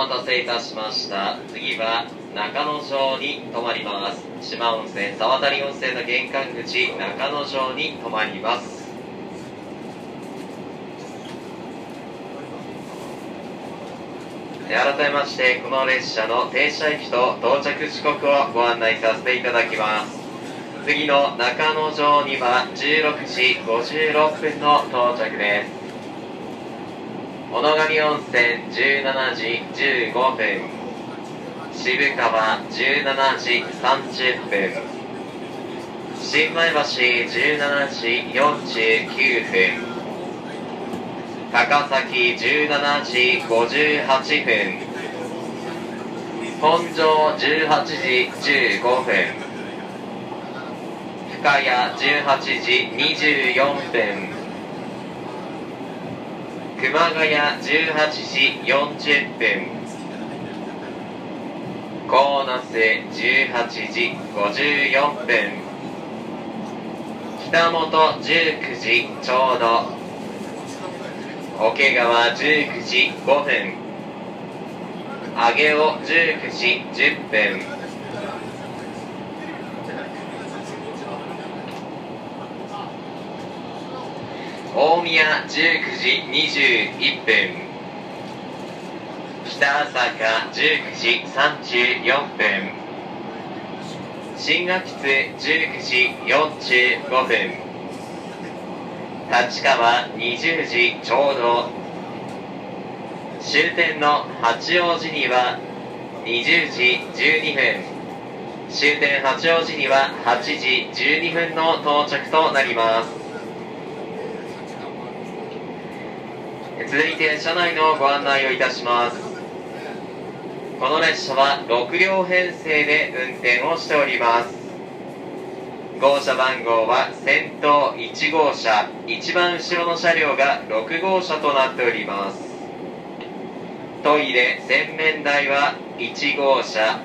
お待たせいたしました。次は中野城に停まります。島温泉沢渡温泉の玄関口中野城に停まります。改めましてこの列車の停車駅と到着時刻をご案内させていただきます。次の中野城には16時56分の到着です。小野上温泉17時15分。渋川17時30分。新米橋17時49分。高崎17時58分。本庄18時15分。深谷18時24分。熊谷18時40分。鴻巣18時54分。北本19時ちょうど。桶川19時5分。上尾19時10分。大宮19時21分。北朝霞19時34分。新垣津19時45分。立川20時ちょうど。終点の八王子には20時12分。終点八王子には8時12分の到着となります。続いて車内のご案内をいたします。この列車は6両編成で運転をしております。号車番号は先頭1号車。一番後ろの車両が6号車となっております。トイレ洗面台は1号車。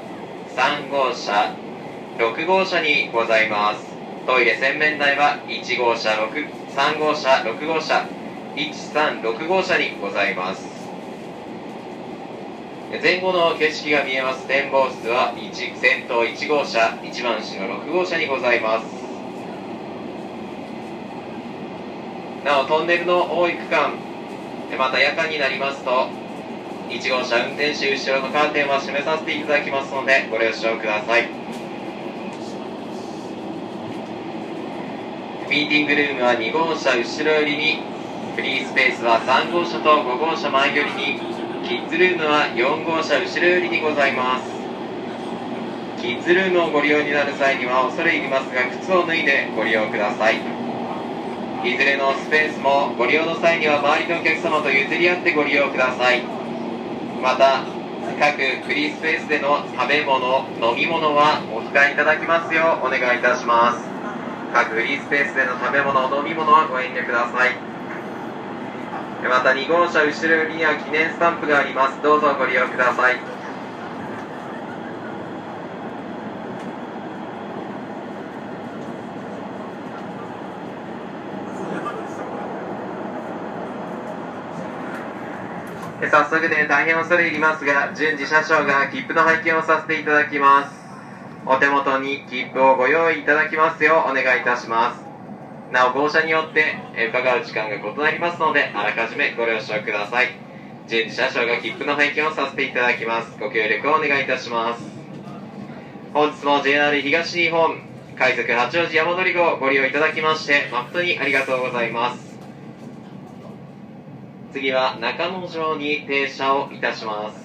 3号車6号車にございます。トイレ洗面台は1号車。6 3号車6号車。136号車にございます。前後の景色が見えます展望室は1先頭1号車一番後ろ6号車にございます。なおトンネルの多い区間また夜間になりますと1号車運転手後ろのカーテンは閉めさせていただきますのでご了承ください。ミーティングルームは2号車後ろ寄りにフリースペースは3号車と5号車前寄りにキッズルームは4号車後ろ寄りにございます。キッズルームをご利用になる際には恐れ入りますが靴を脱いでご利用ください。いずれのスペースもご利用の際には周りのお客様と譲り合ってご利用ください。また各フリースペースでの食べ物飲み物はお控えいただきますようお願いいたします。各フリースペースでの食べ物飲み物はご遠慮ください。また2号車後ろには記念スタンプがあります。どうぞご利用ください。早速で大変恐れ入りますが順次車掌が切符の拝見をさせていただきます。お手元に切符をご用意いただきますようお願いいたします。なお号車によって伺う時間が異なりますのであらかじめご了承ください。順次車掌が切符の拝見をさせていただきます。ご協力をお願いいたします。本日も JR 東日本快速八王子山取号をご利用いただきまして誠にありがとうございます。次は中野城に停車をいたします「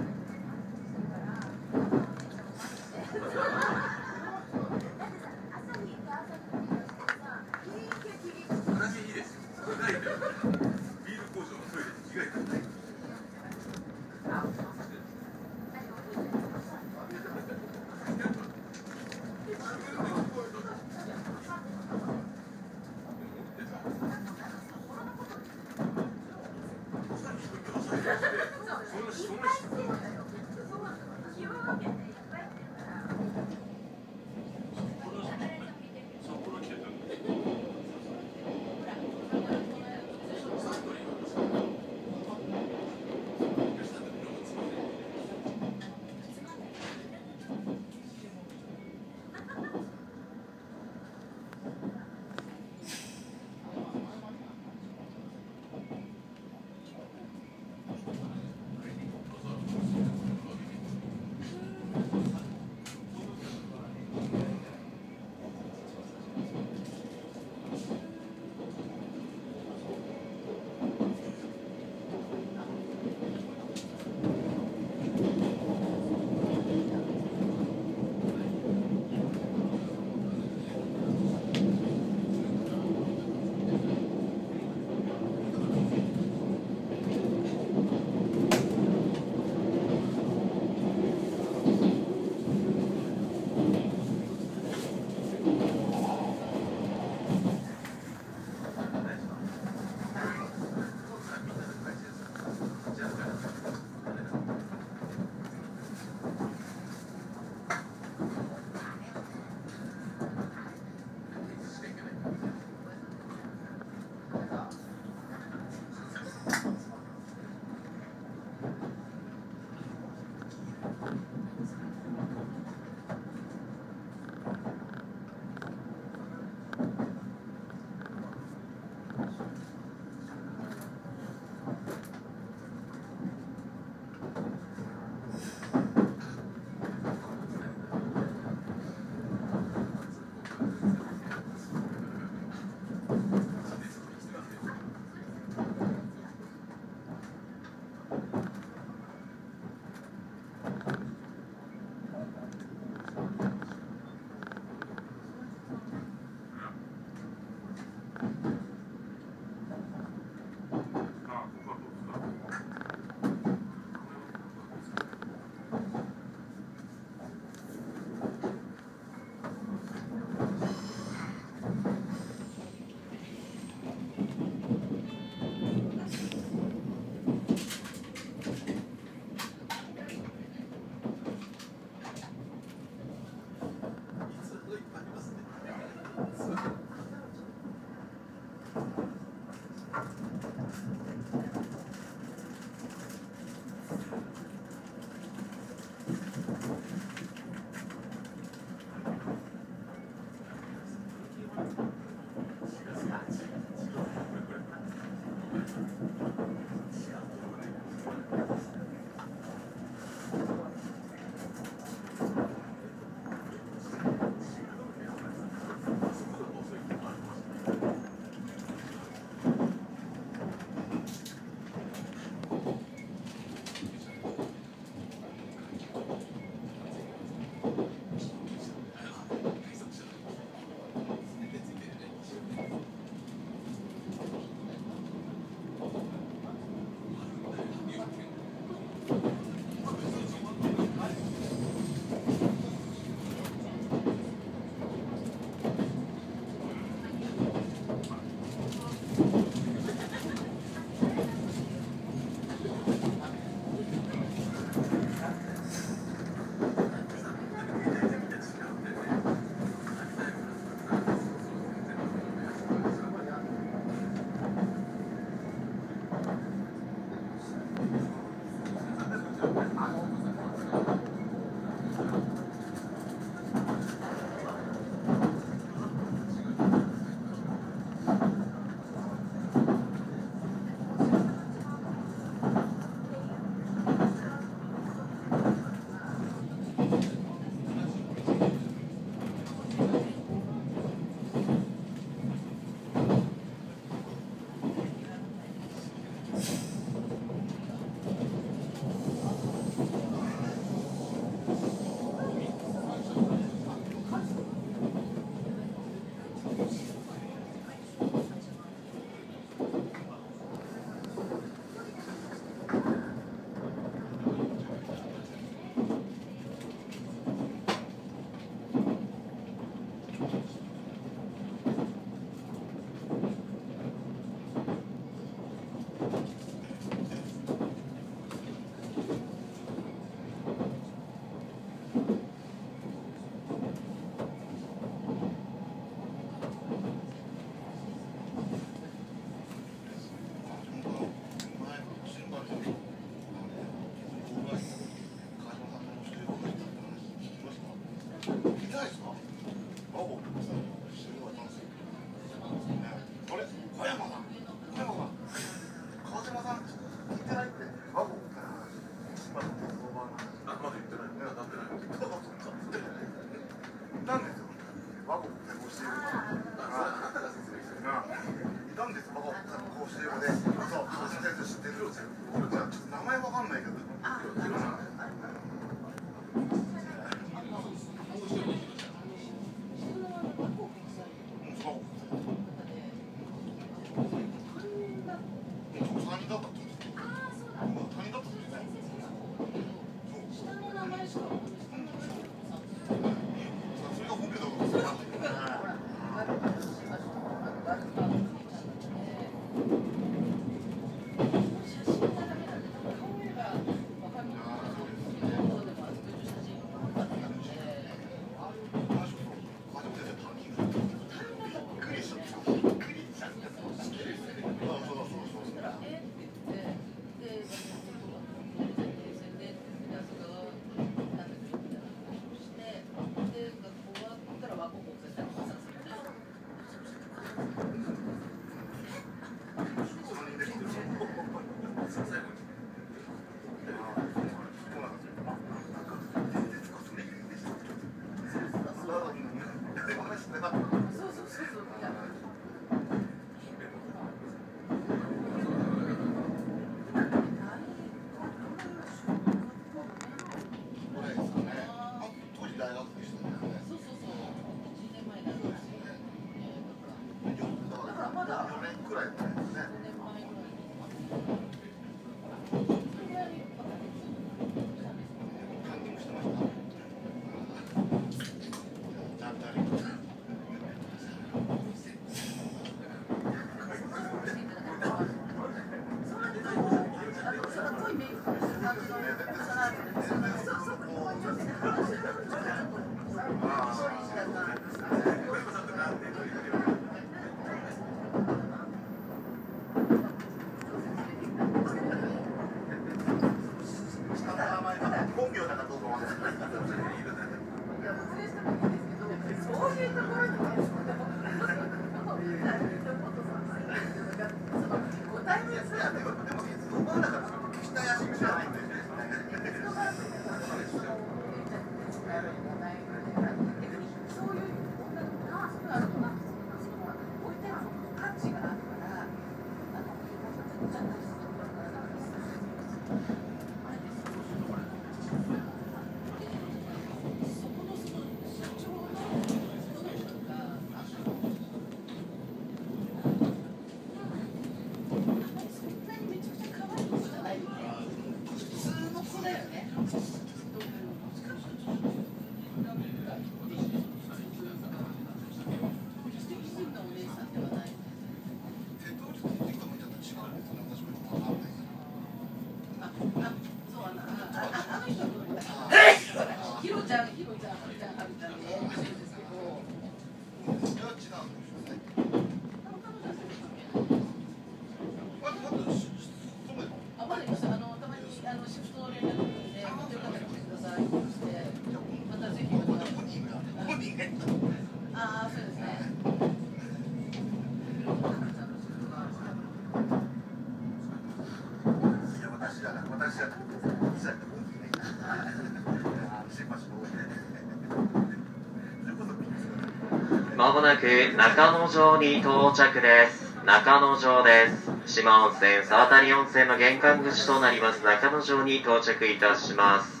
まもなく中野城に到着です。中野城です。四万温泉、沢谷温泉の玄関口となります中野城に到着いたします。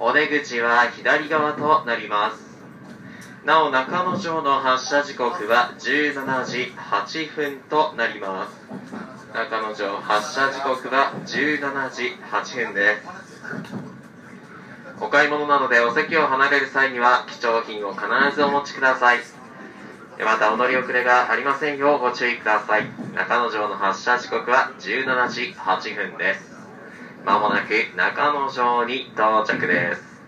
お出口は左側となります。なお中野城の発車時刻は17時8分となります。中野城発車時刻は17時8分です。お買い物などでお席を離れる際には貴重品を必ずお持ちください。またお乗り遅れがありませんようご注意ください。中野城の発車時刻は17時8分です。まもなく中野城に到着です。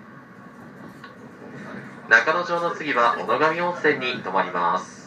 中野城の次は小野上温泉に泊まります。